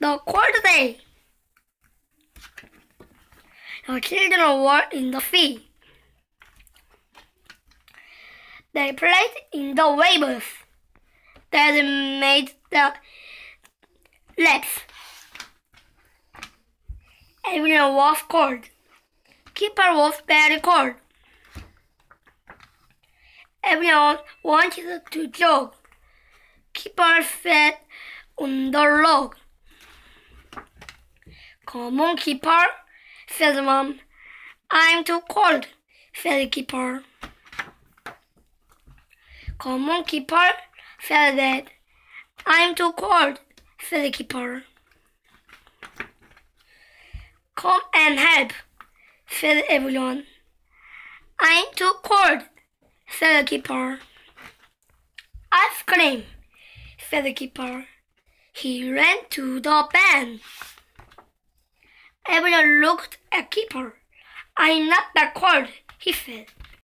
the cold day. The children were in the field. They played in the waves that made the laps. Everyone was cold. Kipper was very cold. Everyone wanted to jog. Kipper sat on the log. Come on, Kipper, said Mom. I'm too cold, said the Kipper. Come on, Kipper, said Dad. I'm too cold, said the Kipper. Come and help, said everyone. I'm too cold, said the Kipper. Ice cream, said the Kipper. He ran to the band. Everyone looked at Kipper. I'm not that cold, he said.